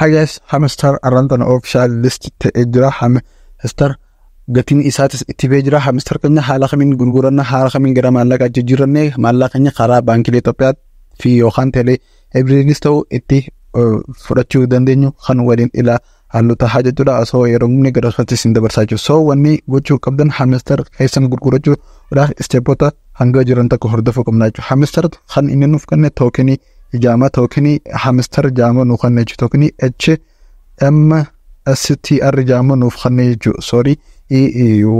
Hagas hamster arrantan official list ta'ee jira hamster gatiin isaatis itti bee jira hamster keenya haala kamiin gurguranna haala kamiin gara maallaqaa jijjiiranne maallaqa keenya karaa baankilee Itoophiyaa fi yookaan teelee hibiriidis ta'u itti fudhachuu dandeenyu kan waliin ilaa halluu tahaa jechuudha osoo yeroo humni gara isaatti isin dabarsaa jiru so wanni gochuu qabdan hamster keessan gurgurachuudhaaf isteepota hanga jiran tokko hordofuu qabna jechuudha hamster kan inni nuuf kenne tookenii ijaama tookenii hamster jaama nuuf kenne jechuudha tookenii h m str jaama nuuf kenne jechuudha sorry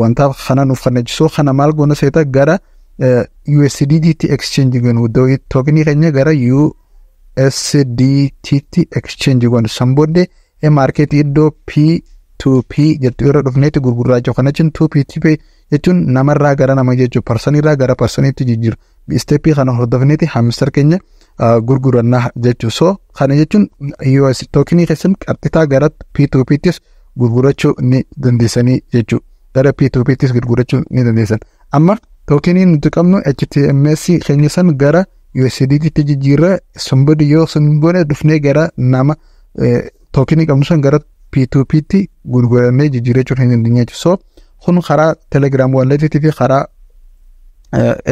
wanta kana nuuf kenne jechuudha kana maal goona seeta gara USDT exchange goonu tookenii keenya gara USDT exchange goonu san booddee maarkeetii iddoo P2P jettu irra dhufneetti gurguraa jiru kana jechuun 2P jechuun namarraa gara nama jechuun parsanirraa gara parsaniitti jijjiiru isteeppii kana hordofneetti hamster keenya gurgurannaa jechuun so kana jechuun US tookinii keessan qaxxitaa gara P2P'ttis gurgurachuu ni dandeessanii jechuudha gara P2P'ttis gurgurachuu ni dandeessan. Amma tookinii nuti qabnu HTMS keenya san gara USDT jijjiirra somebody yoo sun goone dhufnee gara nama tookinii qabnu san gara P2P'tti gurgurannee jijjiirachuu hin dandeenye jechuudha. Kun karaa Telegram walleetiitii fi karaa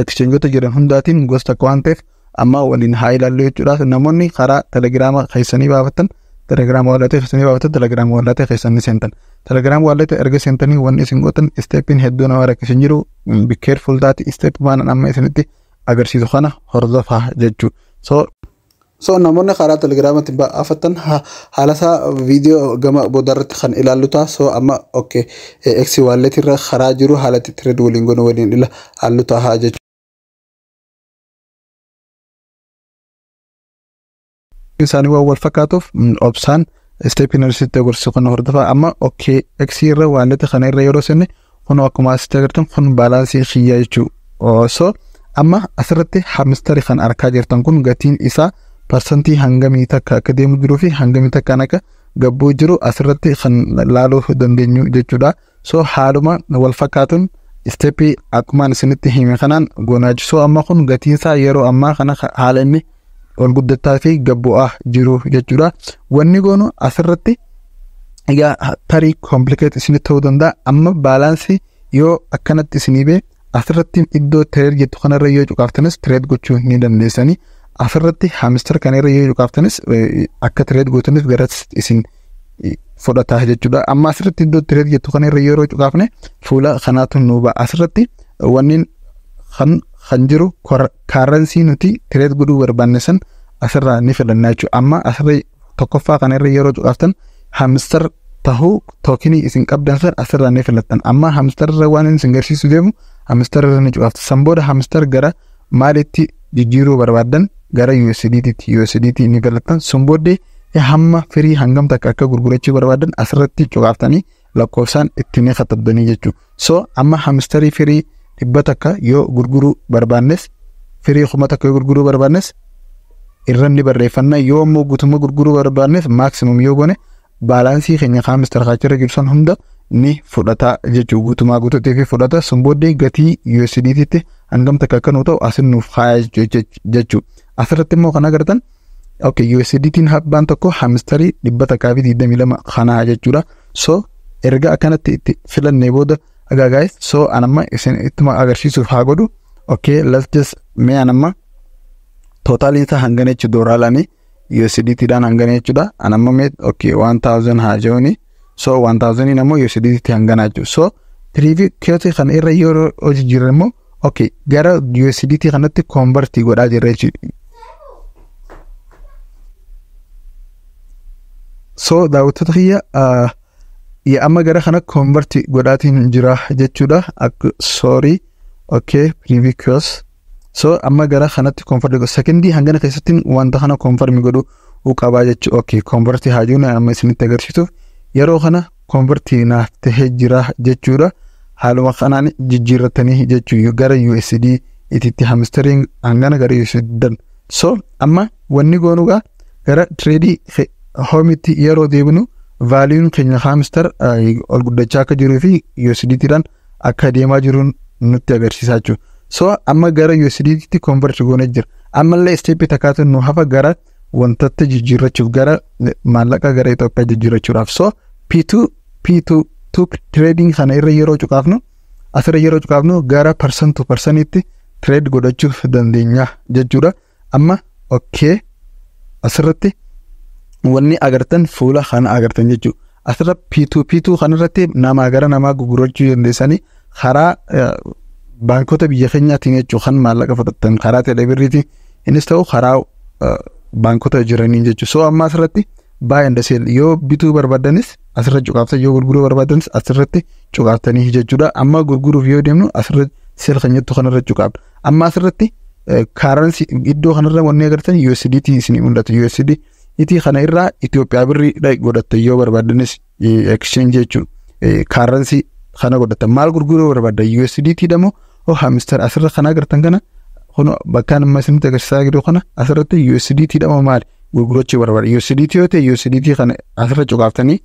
exchangeota jiran hundaatiin gosa tokko waan ta'eef amma waliin haa ilaallu jechuudha. Namoonni karaa Telegram keessanii baafatan Telegram walleetii keessanii baafatan Telegram walleetii keessanii seentan. Telegram walleetii erga seentanii wanni isin gootan isteeppiin hedduu nama rakkisan jiru be careful taati isteep waan amma isinitti agarsiisu kana hordofaa jechuudha. So namoonni karaa telegiraamatti baafatan haala isaa viidiyoo gama boodarratti kan ilaallu ta'a so amma ok eksi waallet irra karaa jiru haala tireed waliin goone waliin ila haallu ta'a jechuudha. isaanii waan wal fakkaatuuf obsaan isteepiin irratti agarsiisu kan hordofaa amma ok eksi irra waallet kana irra yeroo senne kun akkuma asitti agartan kun baalaansii xiyyaa jechuudha so amma asirratti hamistari kan argaa jirtan kun gatiin isaa parsantii hangamii takka akka deemu jiruu fi hangamii takkaan akka gabbuu jiru asirratti kan laaluu dandeenyu jechuudha. So haaluma wal fakkaatuun isteeppii akkumaan isinitti hime kanaan goonaachisu amma kun gatiinsaa yeroo ammaa kana haala inni ol guddataa fi gabbu'aa jiru jechuudha. Wanni goonu asirratti egaa tarii komplikeet isinitti ta'uu danda'a amma baalaansii yoo akkanatti isinii bee asirratti iddoo tireed jettu kanarra yoo cuqaaftanis tireed gochuu ni dandeessanii. Asirratti hamster kana irra yoo cuqaaftanis akka tireed gootanis gara isin fudhataa jechuudha. Amma asirratti iddoo tireed jettu kana irra yeroo cuqaafne fuula kanaatu nu ba'a. Asirratti wanni kan kan jiru kaaransii nuti tireed godhuu barbaanne san asirraa ni filannaa jechuudha. Amma asirra tokkoffaa kana irra yeroo cuqaaftan hamster tahuu tookinii isin qabdan san asirraa ni filattan. Amma hamster irra waan isin garsiisu deemu hamster irra ni cuqaafta. San booda hamster gara maalitti jijjiiruu barbaadan gara USDT USDT ni filattan sun booddee hamma firii hangam takka akka gurgurachuu barbaadan asirratti cuqaaftanii lakkoofsaan itti ni katabdanii jechuudha. So amma hamstarii firii dhibba takka yoo gurguruu barbaannes firii kuma takka yoo gurguruu barbaannes irra ni barreeffanna yoo ammoo guutummaa gurguruu barbaannes maaksimum yoo goone baalaansii keenya hamstar kaachirra jiru san hunda ni fudhata jechuu guutumaa guutuutii fi fudhata sun booddee gatii USDT hangam takka akka nu ta'u asin nuuf kaaya jechuu asirratti immoo kan agartan ok USDT'n habbaan tokko hamstarii dhibba takkaa fi digdamii lama kanaa jechuudha so erga akkanatti itti filannee booda agaagaa'es so anamma isin ittuma agarsiisuuf haa godhu. Ok let's just mee anamma tootaaliin isaa hangana jechuu dooraalanii USDTdhaan hangana jechuudha anamma mee ok 1000 haa jehuuni so 1000 ammoo USDT hangana jechuudha so tiriivii kiyootii kana irra yeroo hojii jiran immoo ok gara USDT kanatti koombartii godhaa jirra jechuudha. So daawwattoota kiyya ya amma gara kana godhaatiin jira jechuudha. Akka soorii ok previous. So amma gara kanatti koomfartii godhu. Sekendii hangana keessatti wanta kana koomfarmi godhu qabaa jechuudha ok koombartii haa jiru amma isinitti agarsiisuuf yeroo kana koombartii naaf jira jechuudha. haaluma kanaan jijjiirratanii jechuu gara USD ititti hamstariin hangana gara USD so amma wanni goonugaa gara tireedii hoomitti yeroo deebinu vaaliyuun keenya hamster ol guddachaa akka jiruu fi USDTdhaan akka deemaa jiruun nutti agarsiisaa jechuudha. So amma gara USDT convert goonee jira. Ammallee isteeppii takkaatu nu hafa gara wantatti jijjiirrachuuf gara maallaqa gara Itoophiyaa jijjiirrachuudhaaf so P2 P2 trading kana irra yeroo cuqaafnu asirra yeroo cuqaafnu gara parsan tu parsaniitti trade godhachuuf dandeenya jechuudha amma okkee asirratti wanni agartan fuula kana agartan jechuudha asirra P2 P2 kanarratti namaa gara namaa gurgurachuu dandeessanii karaa baankota biyya keenyaatiin jechuudha kan maallaqa fudhatan karaa teelebirriitiin innis ta'u karaa baankota jiranii jechuudha so amma asirratti buy and sell yoo bituu barbaadanis asirra cuqaaftan yoo gurguruu barbaadanis asirratti cuqaaftanii jechuudha amma gurguruuf yoo deemnu asirra sell kan jettu kanarra cuqaafna amma asirratti kaaransi iddoo kanarra wanni agartan USDT isin mul'atu USD itii kana irraa Itoophiyaa birrii godhattan yoo barbaadanis exchange jechuudha kaaransi kana godhattan maal gurguruu barbaaddan USDT damo oo hamistar asirra kana agartan kana kun bakkaan amma isinitti agarsiisaa jiru kana asirratti USDT damo maali gurgurachuu barbaada USDT yoo ta'e USDT kana asirra cuqaaftanii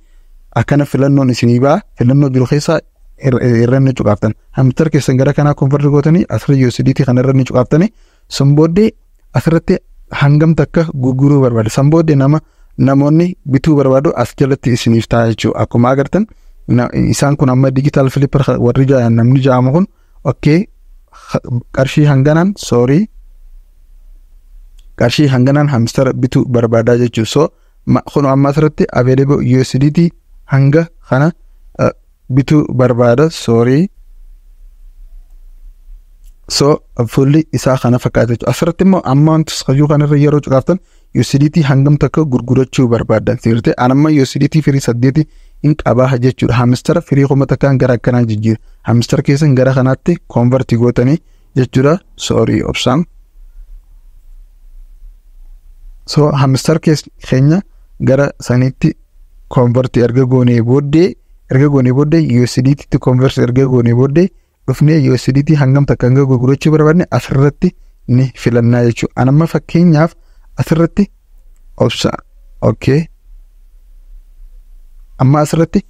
akkana filannoon isinii ba'a filannoo jiru keessaa irra inni cuqaaftan hamistar keessan gara kanaa konfarri gootanii asirra USDT kana irra inni cuqaaftanii sun booddee asirratti hangam takka gurguruu barbaada san booddee nama namoonni bituu barbaadu as jalatti isiniif ta'a jechuudha akkuma agartan isaan kun amma digital flipper warri namni ja'amu kun okkee qarshii hanganaan soorii qarshii hanganaan hamstara bituu barbaadaa jechuudha so kun amma asirratti available USDT hanga kana bituu barbaada soorii so fuulli isaa kana fakkaata jechuudha asirratti immoo amma wanti hajuu kanarra yeroo cuqaaftan USDT hangam takka gurgurachuu barbaadan sirte anamma USDT firii saddeeti in qabaa jechuudha. Hamstara firii kuma takkaan gara akkanaa jijjiira. Hamstara keessan gara kanaatti koonvartii gootanii jechuudha. Soorii obsaan. So hamstar keenya gara sanitti koonvartii erga goonee booddee erga goonee booddee USDT koonvartii erga goonee booddee dhufnee USDT hangam takka hanga gurgurachuu barbaadne asirratti ni filannaa jechuudha. Anamma fakkeenyaaf asirratti obsa okay. Amma asirratti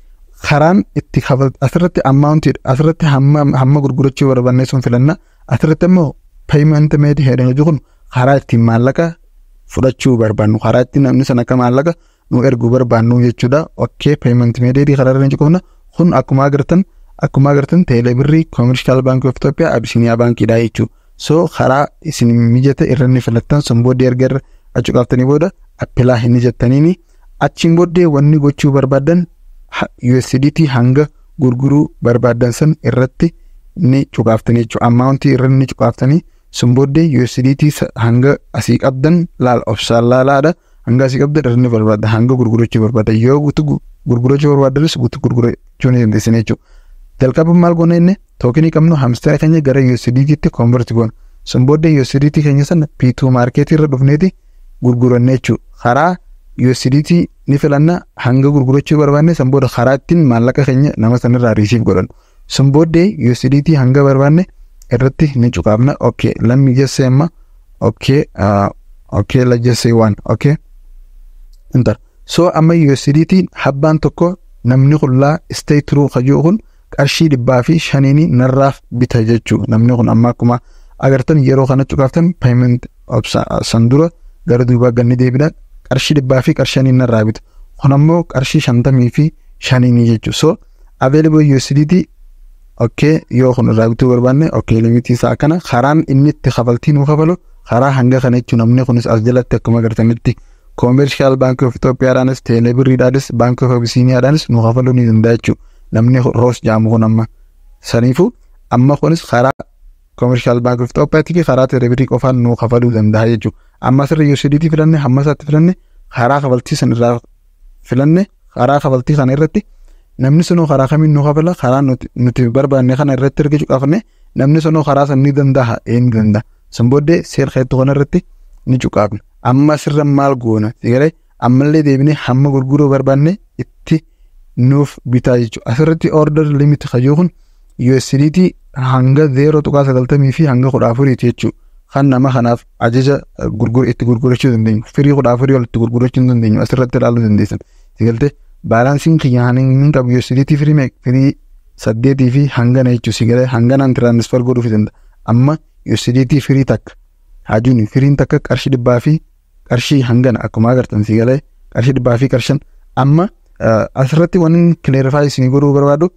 karaan itti asirratti ammauntii asirratti hamma hamma gurgurachuu barbaadne sun filannaa asirratti immoo payment hedhan hojii kun karaa ittiin maallaqa fudhachuu barbaannu karaa ittiin namni sana akka maallaqa nu erguu barbaannu jechuudha. Okay payment made karaa irra hin kun akkuma agartan akkuma agartan teelebirrii koomershaal baankii of Itoophiyaa abisiniyaa baankiidha jechuudha. So karaa isin mijate irra inni filattan sun booddee erga irra achi qaaftanii booda appilaa hin jettaniini achiin booddee wanni gochuu barbaadan USDT hanga gurguruu barbaadan san irratti ni cuqaaftanii jechuudha. Ammaawuntii irra ni cuqaaftanii sun booddee USDT hanga asii qabdan laal obsaan laalaadha. Hanga asii qabdan irra ni barbaada hanga gurgurachuu barbaada yoo guutuu gurgurachuu barbaadanis guutuu gurgurachuu ni dandeessan jechuudha. Jalqaba maal goona inni tookinii qabnu hamstara keenya gara USDT konverti goona sun booddee USDT keenya sana P2 maarkeetii irra dhufneeti gurguranne jechuudha karaa USDT ni filanna hanga gurgurachuu barbaanne san booda karaa ittiin maallaqa keenya nama sanirraa riisiif godhan sun booddee USDT hanga barbaanne irratti ni cuqaafna okay lammi jesse amma okay okay la jesse waan okay intar so amma USDT habbaan tokko namni qullaa stay true kajuu kun qarshii dhibbaa fi shaniini narraaf bita jechuu namni kun amma akkuma agartan yeroo kana cuqaaftan payment san dura gara duubaa ganni deebina qarshii dhibbaa fi qarshanii narraa bita kun ammoo qarshii shantamii fi shaniini jechuu so available USDT okay yoo kun irraa bituu barbaanne okay limitii isaa kana karaan inni itti kafaltii nu kafalu karaa hanga kana jechuu namni kunis as jalatti akkuma agartanitti koomershaal baankii of Itoophiyaadhaanis teelebirriidhaanis baankii of Abisiiniyaadhaanis nu kafaluu ni danda'a jechuudha. Namni roos jaamu kun amma saniifu amma kunis karaa koomershaal baankii of Itoophiyaatti fi karaa teelebirii qofaan nu kafaluu danda'a jechuudha. Amma asirra USDT filanne hamma isaatti filanne karaa kafaltii san irraa filanne karaa kafaltii kana irratti namni sunoo karaa kamiin nu kafala karaa nuti barbaanne kana irratti erga cuqaafanne namni sunoo karaa san ni danda'a ee ni danda'a. San booddee seer keetti kana irratti ni cuqaafna. Amma asirra maal goona ammallee deebinee hamma gurguruu barbaanne itti nuuf bitaa jechuudha. Asirratti order limit kajuu kun USDT hanga zeeroo tuqaa sagaltamii fi hanga kudha afuriiti jechuudha. Kan nama kanaaf ajaja itti gurgurachuu dandeenyu. Firii kudha afurii ol itti gurgurachuu dandeenyu asirratti ilaaluu dandeessan. Sigaltee baalaansiin kiyyaan hin qabu USDT firii firii saddeetii fi hangana jechuudha. Sigalee hanganaan tiraansfer godhuuf danda'a. Amma USDT firii takka hajuun firiin takka qarshii dhibbaa fi qarshii hangana akkuma agartan si galee qarshii dhibbaa fi qarshan amma asirratti wanni kileerifaa isinii godhuu barbaadu.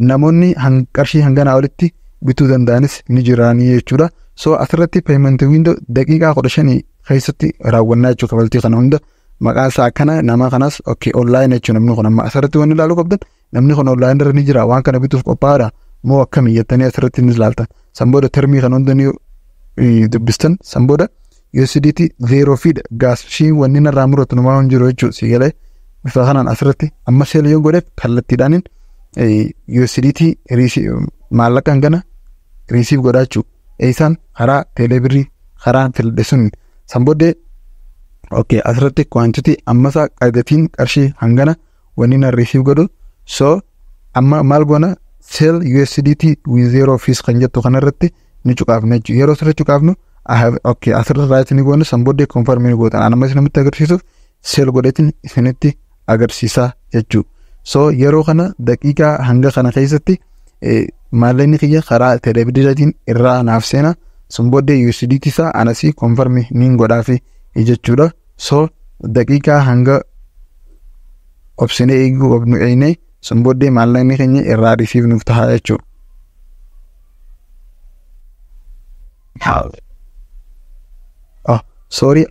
Namoonni qarshii hanganaa olitti bituu danda'anis ni jiraanii jechuudha. So asirratti peementii wiindoo daqiiqaa kudha shanii keessatti raawwannaa jechuudha kafaltii kana hunda maqaan isaa akkana nama kanas okay onlaayinii jechuudha namni kun amma asirratti wanni ilaaluu qabdan namni kun onlaayinii irra ni jira. Waan kana bituuf qophaa'aadha moo akkam iyyatanii asirratti ni ilaaltan? San booda termii kan hunda ni dubbistan. San booda USDT zeeroo fiidha gaashii wanni narraa muratu numaa hin jiru jechuudha si galee bifa kanaan asirratti amma seel yoo godheef kallattiidhaanin USDT maallaqa hangana riisiif godhaa jechuudha. Eeysaan karaa teeleebirrii karaa filde sun san booddee okay asirratti kwaantitii ammasaa qagatiin qarshii hangana wanni na riisiif godhu so amma maal goona seel USDT zero fees kan jettu kanarratti ni cuqaafna jechuudha yeroo asirra cuqaafnu okay asirra raayit ni goona san booddee konfarmii ni gootan anamma isin namitti agarsiisuuf seel godhetiin isinitti agarsiisaa jechuudha so yeroo kana daqiiqaa hanga kana keessatti maallaqni kiyya karaa teeleebirriitiin irraa naaf seena sun booddee USDT isaa anasii konfarmi niin godhaafi jechuudha. So daqiiqaa hanga obsinee eeguu obnu eeynee sun booddee maallaqni keenya irraa risiif nuuf tahaa jechuudha. Oh, sorry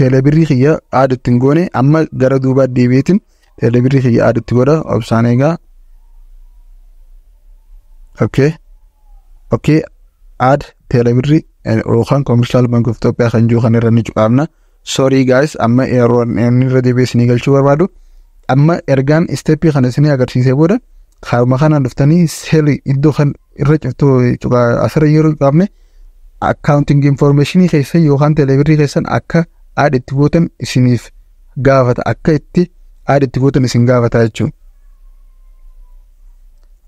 teeleebirrii kiyya aadatti hin goone amma gara duubaa deebi'eetiin teeleebirrii kiyya aadatti godha obsaan eegaa. Okay. Okay. Add teelebirri yookaan commercial bank of Itoophiyaa kan jiru kan irra ni cuqaafna. Sorry guys amma yeroo inni irra deebi'ee isinii galchuu barbaadu. Amma ergaan isteeppii kana isinii agarsiisee booda kaaruma kanaan dhuftanii seelii iddoo kan irra ciftu asirra yeroo cuqaafne accounting information keessan yookaan teelebirrii keessan akka aad itti gootan isiniif gaafata akka itti aad itti gootan isin gaafata jechuudha.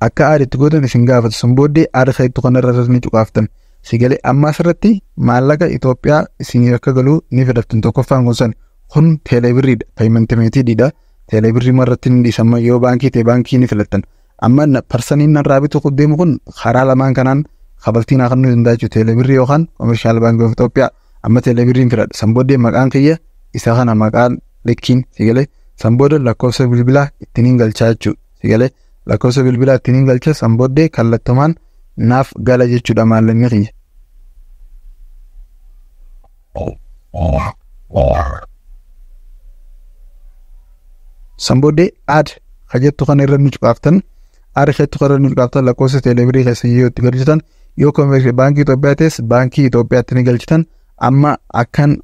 akka aadatti gootan isin gaafatu sun booddee aada keessattu kanarra ni cuqaaftan. Si galee amma asirratti maallaqa Itoophiyaa isinii akka galuu ni filattan tokkoffaan kun kun teeleebirriidha paayimentimeetiidha teeleebirrii marratti ni dhiisamma yoo baankii ta'e baankii ni filattan amma parsaniin narraa bitu deemu kun karaa lamaan kanaan kabaltii naa kennuu danda'a jechuudha teeleebirrii yookaan baankii Itoophiyaa amma teeleebirriin filadha san booddee maqaan kiyya isa kana maqaan likkiin si galee san booda lakkoofsa bilbilaa ittiin galchaa jechuudha si galee lakkoofsa bilbilaa ittiin galcha san booddee kallattumaan naaf gala jechuudha maallaqni kiyya. San booddee aad kajettu kana irra ni cuqaaftan aad kajettu kana irra ni cuqaaftan lakkoofsa teeleebirii keessa yoo itti galchitan yoo konversii baankii Itoophiyaa ta'es baankii Itoophiyaatti ni galchitan amma akkan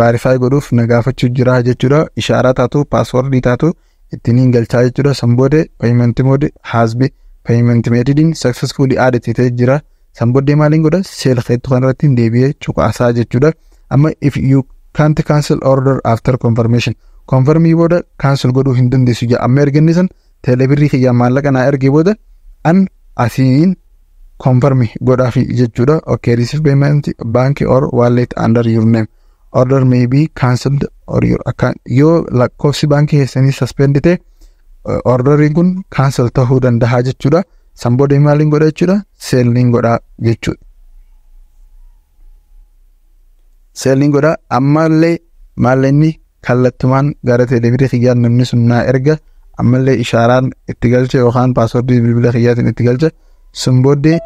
vaarifaay godhuuf na gaafachuu jira jechuudha. Ishaaraa taatu paaswordii taatu. ittiin galchaa jechuudha. San booda has been payment made successfully added ta'ee jira. San booddee maaliin godha? Seel keettu kanarratti deebi'ee cuqaasaa jechuudha. Amma if you can't cancel order after confirmation konfirmii booda cancel godhuu hin dandeessu amma erganni san teelebirrii kiyyaa maallaqa naa ergee booda an asiin konfirmii godhaafi jechuudha. Okay receive payment bank or wallet under your name. Order may be cancelled or your account. Yoo lakkoofsi baankii keessanii suspend ta'e orderiin kun cancel ta'uu danda'a jechuudha. San booda maaliin godha jechuudha? Seelliin godha jechuudha. Seelliin godha ammallee maallaqni kallattumaan gara teeleebirii kiyyaan namni sun naa erga ammallee ishaaraan itti galcha yookaan paaswordii bilbila kiyyaatiin itti galcha sun booddee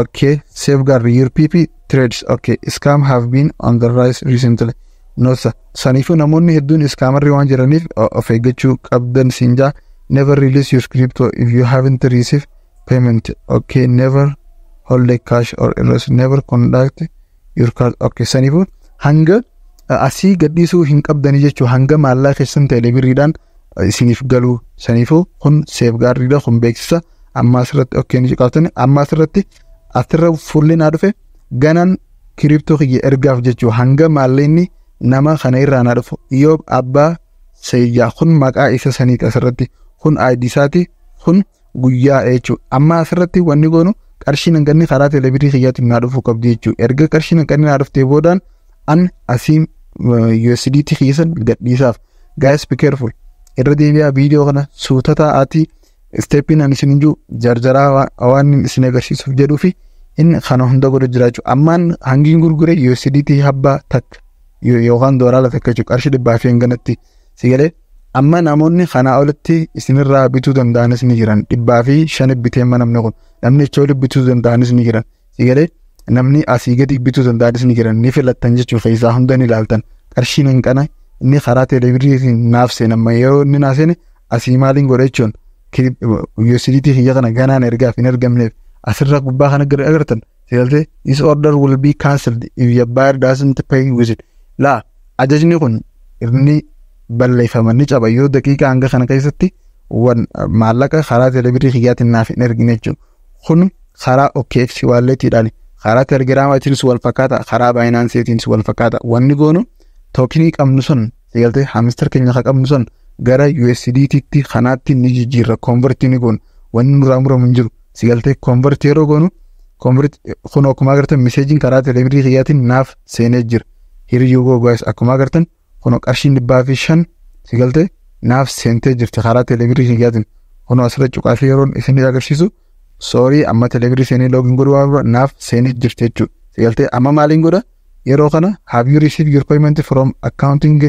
Okay, safeguard your PP trades. Okay, scam have been on the rise recently. No sir. Saniifuu namoonni hedduun iskaamarri waan jiraniif of eeggachuu qabdan siinjaa never release your crypto if you haven't received payment. Okay, never hold a cash or else never conduct your card. Okay, saniifuu hanga asii gadhiisuu hin qabdanii jechuu hanga maallaa keessan teelebiriidhaan isiniif galuu saniifuu kun seefgaardiidha kun beeksisa amma asirratti okay ni qabatani amma asirratti asirra fuulli naa dhufe ganan kiriptoo kiyya ergaaf jechuu hanga maallaqni nama kana irraa naa dhufu yoo abbaa sayyaa kun maqaa isa sanii asirratti kun aayidii isaati kun guyyaa jechuu amma asirratti wanni goonu qarshiin hanganni karaa teelebirii kiyyaatiin naa dhufuu qabdi jechuu erga qarshiin hanganni naa dhuftee boodaan an asiin USDT kiyyasan gadhiisaaf guys be careful irra deebi'aa viidiyoo kana suutata ati isteeppiin ani isin jiru jarjaraa waan isin agarsiisuuf jedhuu fi inni kana hunda godhu jiraachuu. Ammaan hangiin gurgure USDT habbaa takka yookaan doolaara takka jechuudha qarshii dhibbaa fi hanganatti si galee amma namoonni kanaa olitti isinirraa bituu danda'anis ni jiran. Dhibbaa fi shan biteemma namni kun namni icha oli bituu danda'anis ni jiran. Si galee namni asii gadi bituu danda'anis ni jiran. Ni filattan jechuudha keessaa hunda ni ilaaltan. Qarshiin hin qana inni karaa teeleebiriitiin naaf seenamma yeroo inni naa seene asii maaliin godha jechuun USDT kiyya kana ganaan ergaaf hin ergamneef asirra gubbaa kana agartan seeltee this order will be cancelled if your buyer doesn't pay with it. Laa ajajni kun inni balleeffama ni caba. Yoo daqiiqa hanga kana keessatti maallaqa karaa teelebirii kiyyaatiin naaf hin ergine jechuudha kun karaa OKX waalleetiidhaan karaa telegiraamaatiinis wal fakkaata karaa baayinaansiitiinis wal fakkaata. Wanni goonu tookinii qabnu sun seeltee hamistar keenya ka qabnu sun gara USDTtti kanaatti ni jijjiirra. Konvertii ni goonu. Wanni nurraa muramu hin jiru. Sigaltee konvertii yeroo goonu kun akkuma agartan miseejiin karaa teelebirii kiyyaatiin naaf seenee jira. Hiriyyuu gogaas akkuma agartan kun qarshiin dhibbaa fi shan sigaltee naaf seentee jirti karaa teelebirii kiyyaatiin kun asirra cuqaa fi yeroon isin agarsiisu. Soorii amma teelebirii seenee loogiin godhu waan naaf seenee jirti jechuudha. Sigaltee amma maaliin godha yeroo kana have you received your payment from accounting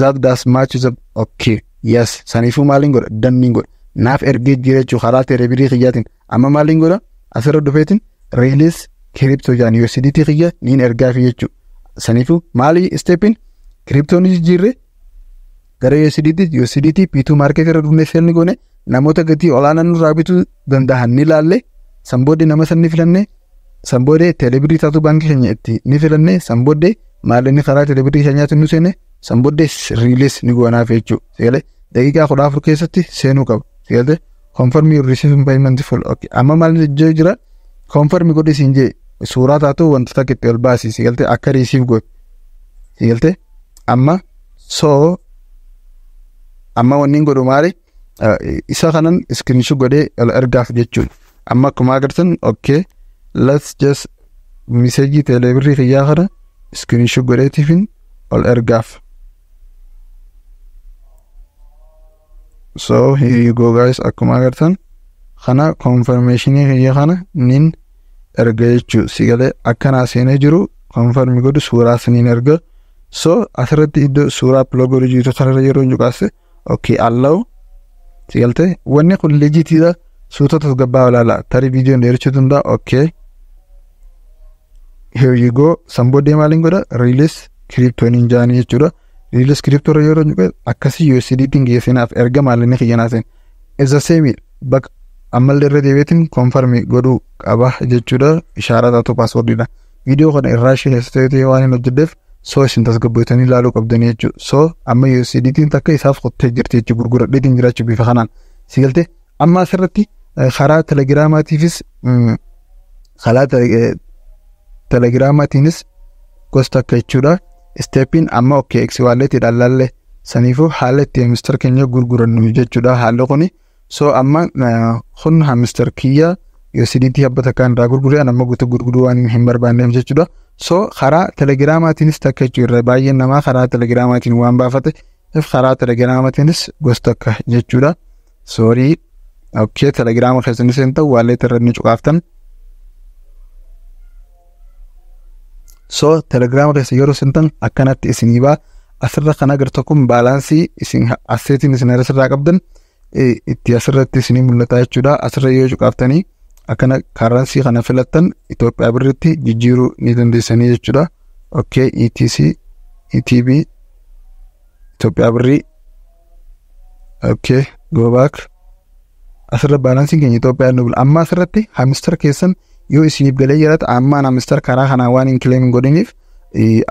that does match the okay yes saniifuu maaliin godha danniin godha naaf ergee jira jechuudha karaa teelebirii kiyyaatiin amma maaliin godha asirra dhufeetiin riiliis kiriptoo jaan USDT kiyya niin ergaa fi jechuudha saniifuu maali isteepin kiriptoon jijjiirre gara USDT USDT P2 maarkeet irra dhufnee seelni goone namoota gatii olaanaa nurraa bituu danda'an ni laalle sanboodee nama san ni filanne sanboodee teelebirii taatu baankii keenya itti ni filanne sanboodee maalinni karaa teelebirii keenyaatiin nu seene sanboodee riiliis ni goonaaf jechuudha seelee daqiiqaa kudha afur keessatti seenuu qaba seelee konfarmii risiifin full. Okay amma maal jee jira konfarmii godhi siin jee suuraa taatu wantoota itti ol baasi seelee akka risiif godhi seelee amma soo amma wanni godhu maali isa kanan iskirinshu godhee ergaaf jechuudha amma akkuma agartan okay let's just miseejii teeleebirrii kiyyaa kana iskirinshu godheetiifin ol ergaaf. so here you go guys. Akkuma agartan kana konfirmeeshinii kiyya kana nin erga jechuu sigalee akkanaa seenee jiru konfirmi godhu suuraa siniin erga so asirratti iddoo suuraa jiru kanarra yeroo cuqaasse okay allow. Sigalte wanni kun leejitiidha suuta tasgabbaa olaala tarii viidiyoon dheerachuu danda'a okay. Here you go. Sanboodee maaliin godha riilis kiriptooniin jaanii jechuudha riilis kiriptoora yeroo akkasii USDT'n geessinaaf erga maalinni kiyyanaasen isa seemi bakka ammallee irra deebiitiin konfarmi godhuu qaba jechuudha ishaaraa taatu paaswordiidha viidiyoo kana irraa ishee keessatti waan hin hojjedheef soo isin tasgabbeessanii ilaaluu qabdanii jechuudha soo amma USDT'n takka isaaf qottee jirti jechuudha gurguradheetiin jiraachuu bifa kanaan sigalte amma asirratti karaa telegiraamaatiifis karaa telegiraamaatiinis gosta akka jechuudha. Isteeppiin amma OKX waalleetiidhaan laalle saniifuu haala itti hamistar keenya gurgurannu jechuudha haalli kuni soo amma kun hamistar kiyya USDT abba takkaan irraa gurguree amma guutuu gurguruu waan hin barbaanneef jechuudha soo karaa telegiraamaatiinis takka jechuudha baay'een namaa karaa telegiraamaatiin waan baafate karaa telegiraamaatiinis gosta akka jechuudha soorii okkee telegiraama keessatti seentan waalleet irra ni cuqaaftan. soo telegiraama keessa yeroo seentan akkanatti isinii baa asirra kan agartu kun baalaansii isin asseetiin isin asirraa qabdan itti asirratti isinii mul'ata jechuudha asirra yoo cuqaaftanii akkana kaaransii kana filattan Itoophiyaa birritti jijjiiruu ni dandeessanii jechuudha okay ETC ETB Itoophiyaa birrii okay go back asirra baalaansiin keenya Itoophiyaa nu bula. Amma asirratti hamistar keessan yoo isiniif galee jiraata ammaan hamistar karaa kanaa waan hin kileemin godhiniif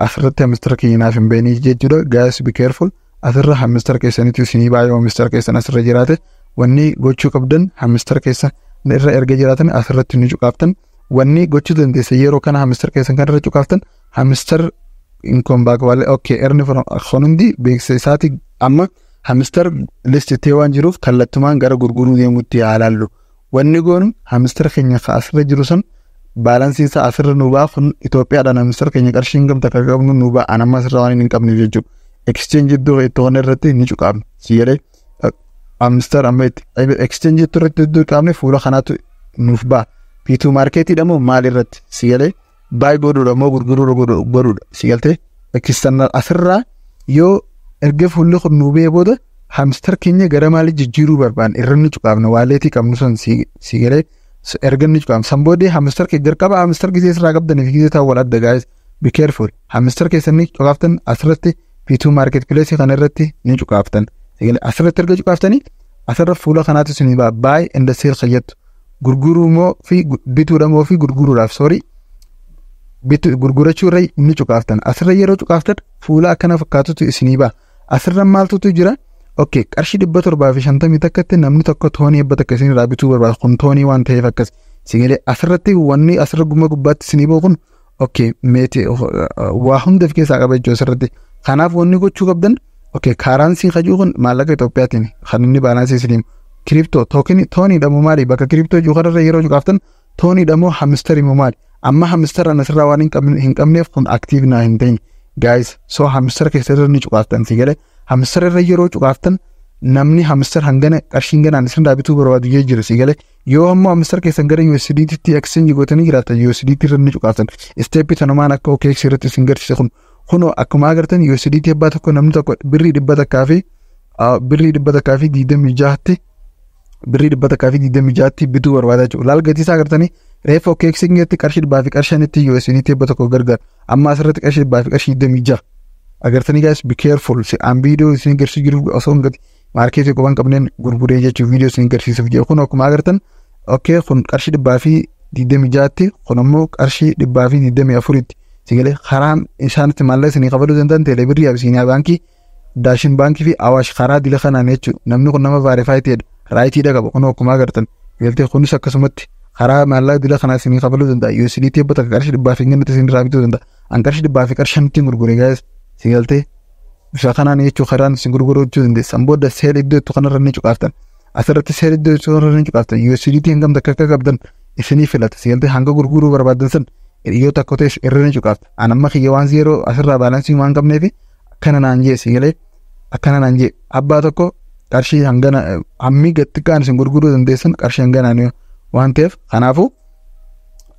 asirratti hamistar keenya naaf hin beenii jechuudha. Gaas bi keerful asirra hamistar keessanitti isinii baay'ee hamistar keessan asirra jiraate wanni gochuu qabdan hamistar keessan irra erga jiraatan asirratti ni cuqaaftan. Wanni gochuu dandeessa yeroo kana hamistar keessan kan irra cuqaaftan hamistar inkom baak waalee okay erni kun hundi beeksisa isaati. Amma hamstar listitee waan jiruuf kallattumaan gara gurguruun deemuutti yaalaallu wanni goonu hamstar keenya asirra jiru san baalansiin isaa asirra nu baaf Itoophiyaadhaan hamstar keenya qarshiin gamta kan qabnu nu ba'a an amma asirra waan hin qabneef jechuudha. Exchange iddoo itti waan irratti ni cuqaabna siyyaree hamstar amma itti exchange iddoo irratti iddoo qaabne fuula kanaatu nuuf ba'a. Piituu maarkeetii dhammoo maal irratti siyyaree baay'ee godhuudha moo gurguruudha godhuudha siyyaltee ekisternal asirraa yoo erga fuulli kun nuu ba'ee booda hamstar keenya gara maalii jijjiiruu barbaanne irra ni cuqaafna waaleetii qabnu sun si galee erga ni cuqaafna san booddee hamstar keessa jalqaba hamstar gisee irraa qabdanii fi gisee ta'uu wal adda gaa'es be careful. Hamstar keessan ni cuqaaftan asirratti P2 market place kana irratti ni cuqaaftan. Asirratti erga cuqaaftanii asirra fuula kanaatu isin ba'a baay inda seel fayyaddu gurguruu moo fi bituudha moo fi gurguruudhaaf soorii gurgurachuu irra ni cuqaaftan. Asirra yeroo cuqaaftan fuula akkana fakkaatutu isinii ba'a asirra maaltutu jira? Ok qarshii dhibba torbaa fi shantamii takkatti namni tokko toonii ebba takka isinirraa bituu barbaada kun toonii waan ta'eef akkas. Sigalee asirratti wanni asirra guma gubbaatti isinii bahu kun ok meeti waa hunda of keessaa qaba jechuudha asirratti. Kanaaf wanni gochuu qabdan ok kaaraansii kajuu kun maallaqa Itoophiyaatiin kan inni baalaansii isiniim kiriptoo tookinii tooniidha moo maali? Bakka kiriptoo jiru kanarra yeroo cuqaaftan tooniidha moo hamistarii moo maali? Amma hamistaran asirraa waan hin qabneef kun aktiiv naa hin ta'in gaayis soo hamistara keessa irra ni cuqaaftan si galee hamistara irra yeroo cuqaaftan namni hamistara hangana qarshiin ganaan isin bituu barbaadu yoo jira si galee yoo ammoo hamistara keessan gara USDT exchange gootanii jiraatan USDT irra ni cuqaaftan isteeppi tanumaan akka OKX irratti isin garsiise kun kunoo akkuma agartan USDT abbaa tokko namni tokko birrii dhibba takkaa fi birrii dhibba takkaa fi diidamii jahatti birrii dhibba takkaa fi diidamii jahatti bituu barbaada jechuudha laal gatii isaa agartanii reefa OKXitti qarshii dhibbaa fi qarshanitti USDT dhibba tokko gargaara amma asirratti qarshii dhibbaa fi qarshii diidamii jaha agartanii gaas be careful. An viidiyoo isin agarsiisu jiru osoo hin gati maarkeetii qoban qabneen gurguree jechuun viidiyoo isin agarsiisuuf jiru kun akkuma agartan ok kun qarshii dhibbaa fi diidamii jahatti kun ammoo qarshii dhibbaa fi diidamii afuritti. Sigalee karaan isaanitti maallaqa isinii qabaluu danda'an teeleebirrii abisiiniyaa baankii daashin baankii fi awaash karaa dila kanaan jechuudha namni kun nama vaarifaayii ta'edha raayitiidha qaba kun akkuma agartan galtee kunis akkasumatti karaa maallaqa dila kanaa isinii qabaluu danda'a USDT ebba takka qarshii dhibbaa fi gannatti isin irraa bituu danda'a an qarshii dhibbaa fi qarshanitti gurgure gaa'es si galtee bifa kanaan jechuu karaan isin gurgurachuu dandeessan booda seel iddoo itti kanarra ni cuqaaftan asirratti seel iddoo itti kanarra ni cuqaaftan USDT hangam takka akka qabdan isinii filata si galtee hanga gurguruu barbaadan san. Yoo takko ta'e irra ni cuqaafta an amma kiyya waan zeeroo asirraa baalaansii waan qabneef akkana naan jee si galee akkana naan jee abbaa tokko qarshii hangana hammi xiqqaan isin gurguruu dandeessan qarshii hanganaan waan ta'eef kanaafuu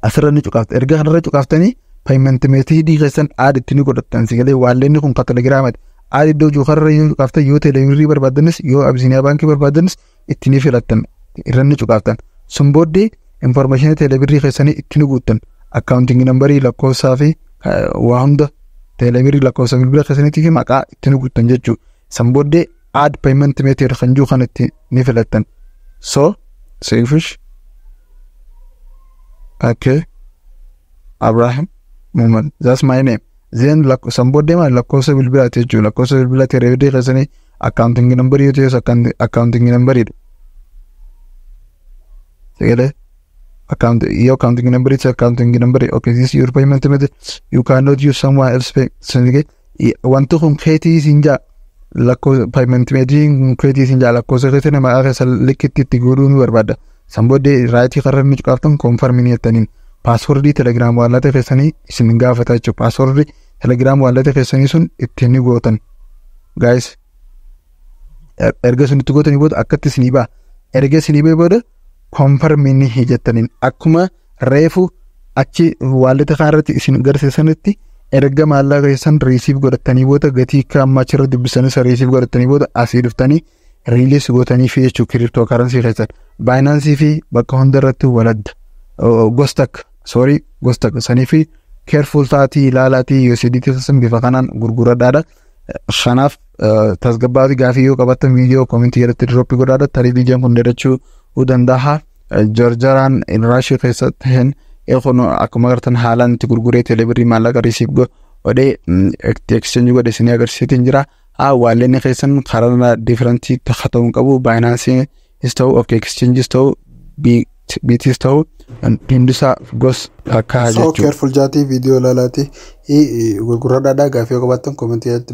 asirra ni cuqaafta erga kanarra cuqaaftanii paayimenti meetiidii keessan aad itti ni godhattan. Si galee waalleenni kun katelegiraamati aad iddoo jiru kanarra yoo cuqaaftan yoo teeleebirrii barbaadanis yoo abisiiniyaa baankii barbaadanis itti ni filattan irra ni cuqaaftan. Sun booddee infoormeeshinii teeleebirrii keessanii itti ni guuttan. Akkaawuntingi nambarii lakkoofsaa fi waa hunda teeleebirrii lakkoofsa bilbila keessaniitii fi maqaa itti ni guuttan jechuudha. San booddee aad paayimenti meetiir kan jiru kan itti ni filattan. So, Seefish, okay, Abraham, Muhammad, that's my name. Then maal lakkoofsa bilbilaati jechuudha. Lakkoofsa bilbilaa teeleebirrii keessanii akkaawuntingi nambarii yoo ta'es akkaawuntingi nambariidha. Sagalee. account your accounting number is accounting number okay this is your payment method you cannot use someone else sanige wanti kun keetii sinja lakkoo payment method kun keetii sinja lakkoo sirriitti nama akka likkitti itti godhuu ni barbaada san booddee raayitii karra inni cuqaaftan koonfarmii ni jettaniin paaswordii telegiraam waallata keessanii isin gaafata jechuudha paaswordii telegiraam waallata keessanii sun ittiin ni gootan. Gaayis erga sun itti gootanii booda akkatti isinii ba'a erga isinii ba'e booda koonfarmiin jettaniin akkuma reefu achi waallata kanarratti isin garsiisanitti erga maallaqa keessan riisiif godhatanii booda gatii akka amma achirra dubbisanis riisiif godhatanii booda asii dhuftanii riiliis gootanii fi jechuu kiriptoo karansii keessan baayinaansii fi bakka hunda irratti waladda gostak soorii gostak sanii fi keerful taatii ilaalaatii USDT sun bifa kanaan gurguradhaadha. Kanaaf tasgabbaati gaafii yoo qabattan viidiyoo koomentii irratti dirooppii godhaadha tarii viidiyoon kun dheerachuu danda'a. jarjaraan raashii keessa taheen kun akkuma agartan haalaan itti gurguree teeleebirrii maallaqa riisiif godhee itti exchange godhe isinii agarsiisatiin jira. Haa waalleenni keessan karaa differentii tokko ta'uu qabu baayinaansiis ta'u ok exchanges ta'u biitis ta'u hundisaa gos akka jechuudha. Soo keerful jaatii viidiyoo ilaalaati gurguradhaadhaa gaafii yoo qabaattan koomentii irratti